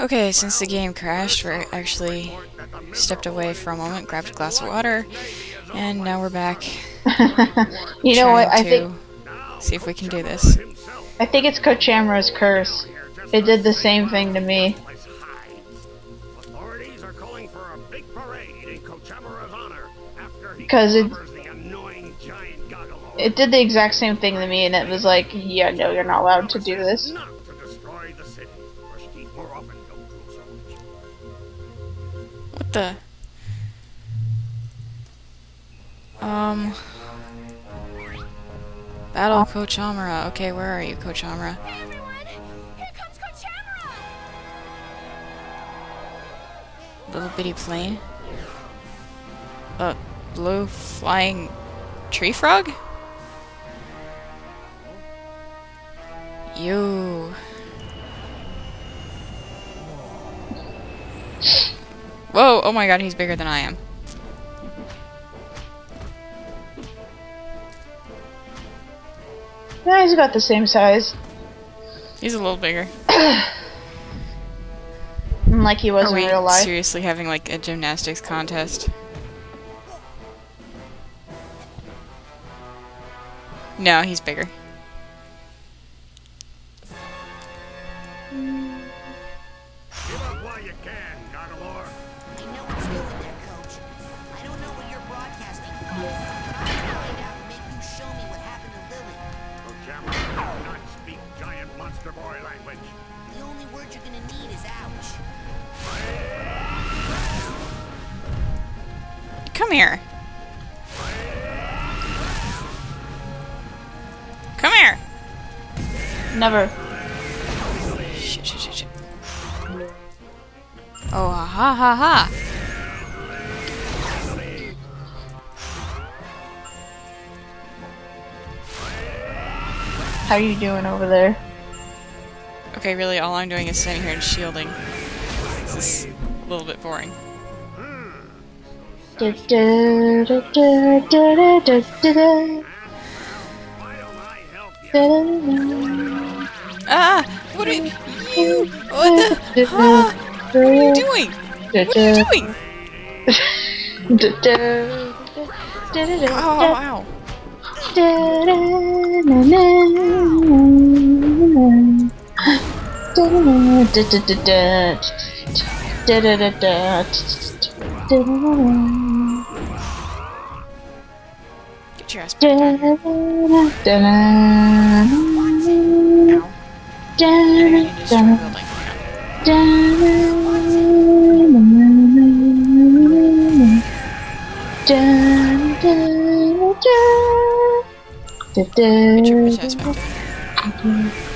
Okay, since the game crashed, we actually stepped away for a moment, grabbed a glass of water, and now we're back. you know what? I think see if we can do this. I think it's Kochamara's curse. It did the same thing to me. Authorities are calling for a big parade in Kochamara's honor after it- covers the annoying giant Goggalor. It did the exact same thing to me, and it was like, yeah, no, you're not allowed to do this. The? Um. Battle Kochamara. Okay, where are you, Kochamara? Hey! Here comes Kochamara! Little bitty plane. A blue flying tree frog? You. Oh my god, he's bigger than I am. Yeah, he's about the same size. He's a little bigger. Like he was Are in we real life. seriously having like a gymnastics contest? No, he's bigger. Language. The only word you're gonna need is ouch. Come here. Come here. Never. Shit, shit, shit, shit. Oh, ha ha ha ha. How you doing over there? Okay, really, all I'm doing is standing here and shielding. This is a little bit boring. Da, da, da, you? Ah! What are you? What the? Ah, what are you doing? What are you doing? da, da, Get your ass back. Down here.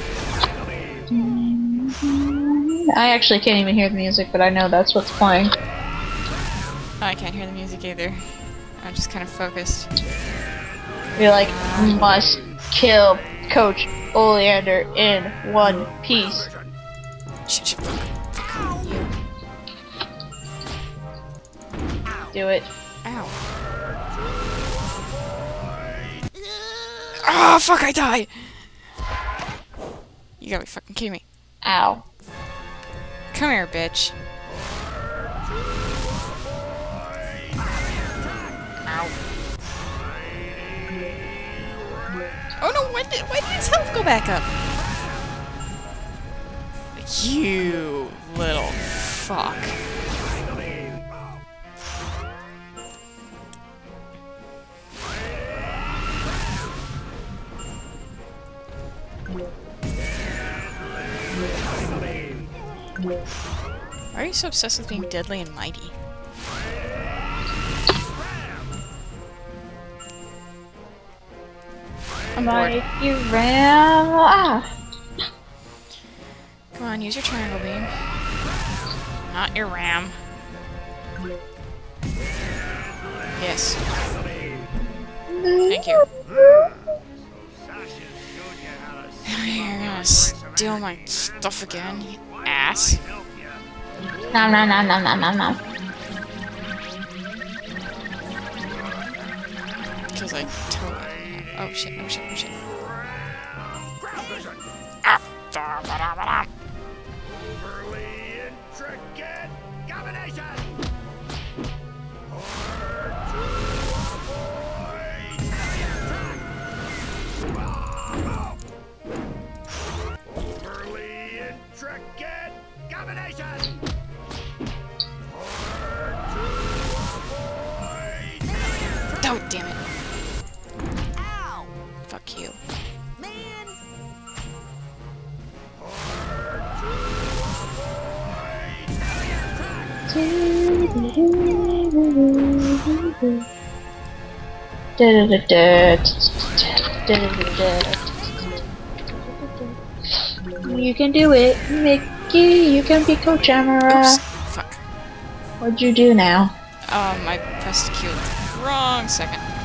I actually can't even hear the music, but I know that's what's playing. Oh, I can't hear the music either. I'm just kind of focused. You're like, must kill Coach Oleander in one piece. Shit, shit, fuck. Fuck. Do it. Ow. Ah, fuck, I died! You gotta be fucking kidding me. Ow. Come here, bitch. Ow. Oh no, why did, why did his health go back up? You little fuck. Are you so obsessed with being deadly and mighty? I'm bored. Like you ran. Ah. Come on, use your triangle beam. Not your ram. Yes. Thank you. Sasha You're gonna steal my stuff again, you ass. Nom nom nom nom nom nom nom. Because I totally. Oh shit, oh shit, oh shit. You can do it, Mickey. You can be Kochamara. Fuck. What'd you do now? Um, I pressed Q wrong second.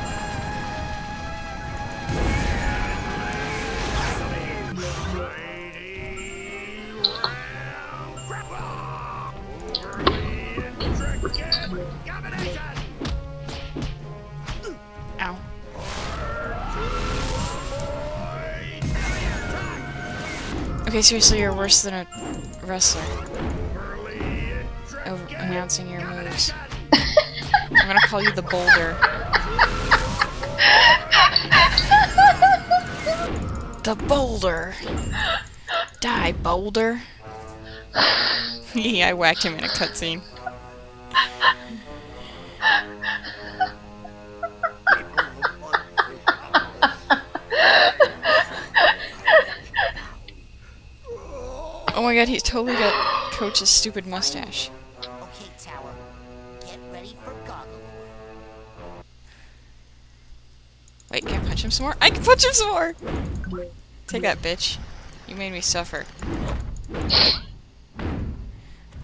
Okay, seriously, you're worse than a wrestler. Over announcing your moves. I'm gonna call you the boulder. The boulder! Die, boulder! yeah, I whacked him in a cutscene. My god, he's totally got Coach's stupid mustache. Okay, Tower. Get ready for goggle. Wait, can I punch him some more? I can punch him some more! Take that, bitch. You made me suffer.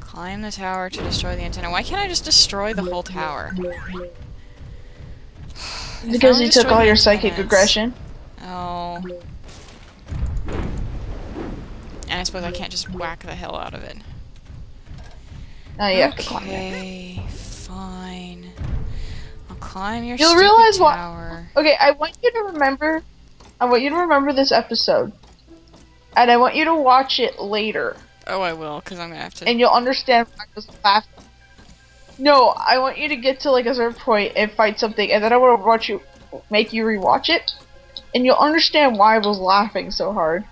Climb the tower to destroy the antenna. Why can't I just destroy the whole tower? Because you took all your psychic antennas- aggression. Oh. And I suppose I can't just whack the hell out of it. Now you have to climb it. Okay, fine. I'll climb your You'll realize what- tower. Okay, I want you to remember. I want you to remember this episode, and I want you to watch it later, Oh, I will, because I'm gonna have to. and you'll understand why I was laughing. No, I want you to get to like a certain point and fight something, and then I want to watch you, make you rewatch it, and you'll understand why I was laughing so hard.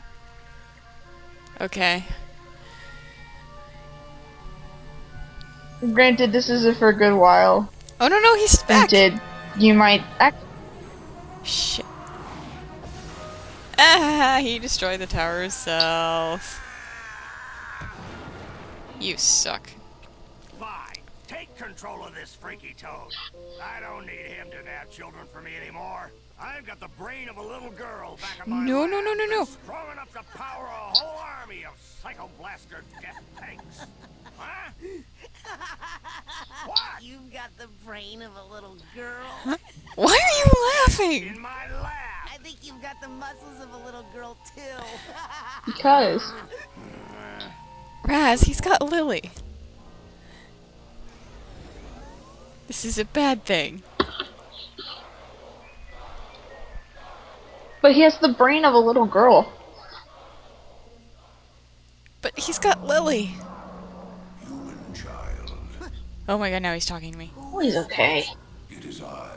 Okay. Granted, this isn't for a good while. Oh no, no, he's back! Granted, you might act. Shit. Ah, he destroyed the tower himself. You suck. Fine. Take control of this freaky toad. I don't need him to nab children for me anymore. I've got the brain of a little girl back in my No, no, no, no, no. Strong enough to power a whole army of psycho blaster death tanks. Huh? what? You've got the brain of a little girl. Why are you laughing? In my lab. I think you've got the muscles of a little girl too. Because Raz, he's got Lily. This is a bad thing. But he has the brain of a little girl. But he's got Lily. Human child, Oh my god, now he's talking to me. Oh, he's okay. it is I,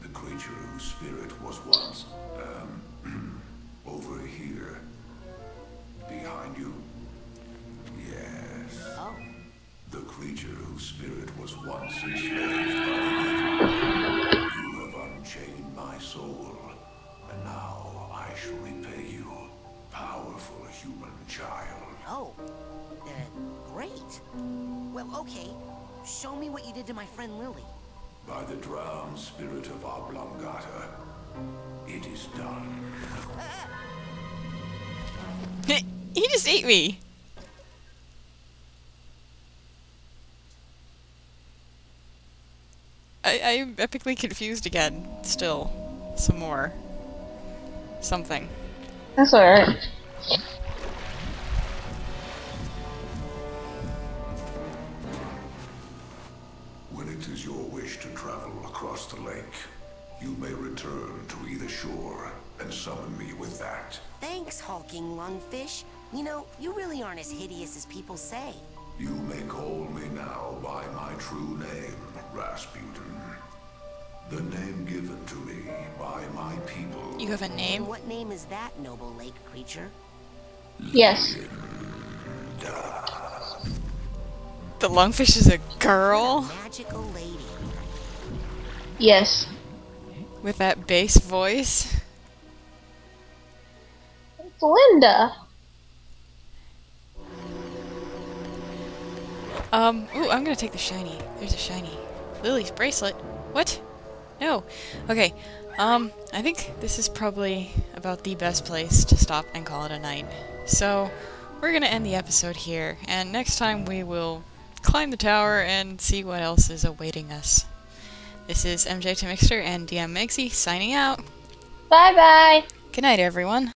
the creature whose spirit was once, um, over here. Behind you? Yes. Oh, The creature whose spirit was once enslaved by the shall repay you, powerful human child. oh, uh, great. Well, okay. Show me what you did to my friend Lily. By the drowned spirit of Oblongata, it is done. he just ate me. I, I'm epically confused again. Still. Some more. Something. That's alright. When it is your wish to travel across the lake, you may return to either shore and summon me with that. Thanks, hulking lungfish. You know, you really aren't as hideous as people say. You may call me now by my true name, Rasputin. The name given to me by my people. You have a name? What name is that, noble lake creature? Yes. The lungfish is a girl? Magical lady. Yes. With that bass voice? It's Linda. Um, ooh, I'm gonna take the shiny. There's a shiny. Lily's bracelet. What? No. Okay. Um, I think this is probably about the best place to stop and call it a night. So, we're gonna end the episode here, and next time we will climb the tower and see what else is awaiting us. This is MJtehMickster and DMMegsie signing out. Bye bye. Good night, everyone.